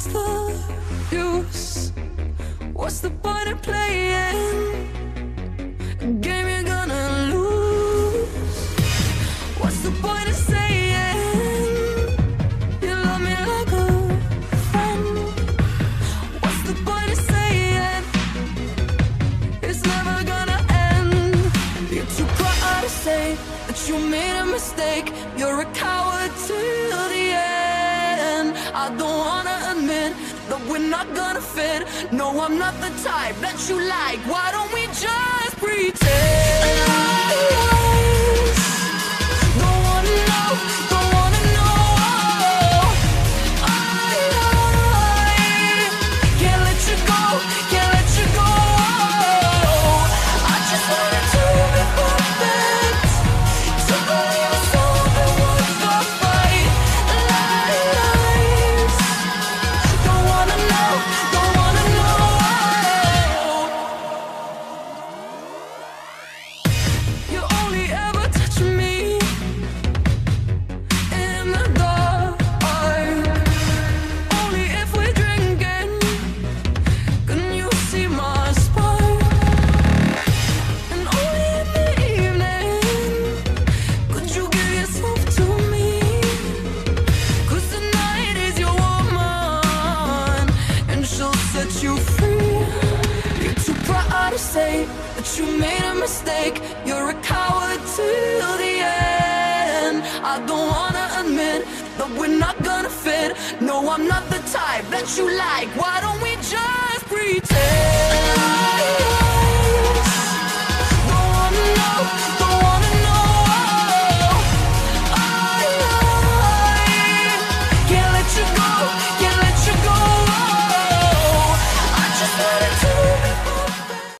what's the use? What's the point of playing? That you made a mistake. You're a coward till the end. I don't wanna admit that we're not gonna fit. No, I'm not the type that you like. Why don't we just pretend? Say that you made a mistake. You're a coward till the end. I don't wanna admit that we're not gonna fit. No, I'm not the type that you like. Why don't